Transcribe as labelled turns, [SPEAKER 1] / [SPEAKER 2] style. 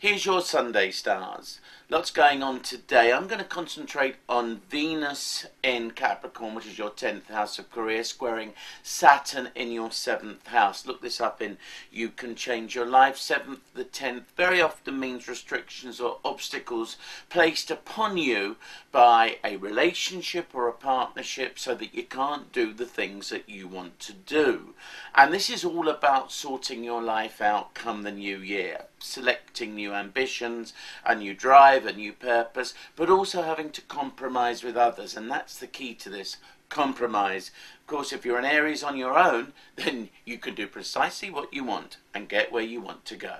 [SPEAKER 1] Here's your Sunday stars. Lots going on today. I'm going to concentrate on Venus in Capricorn, which is your 10th house of career, squaring Saturn in your 7th house. Look this up in You Can Change Your Life. 7th, the 10th very often means restrictions or obstacles placed upon you by a relationship or a partnership so that you can't do the things that you want to do. And this is all about sorting your life out come the new year, selecting new ambitions, a new drive, a new purpose, but also having to compromise with others. And that's the key to this compromise. Of course, if you're an Aries on your own, then you can do precisely what you want and get where you want to go.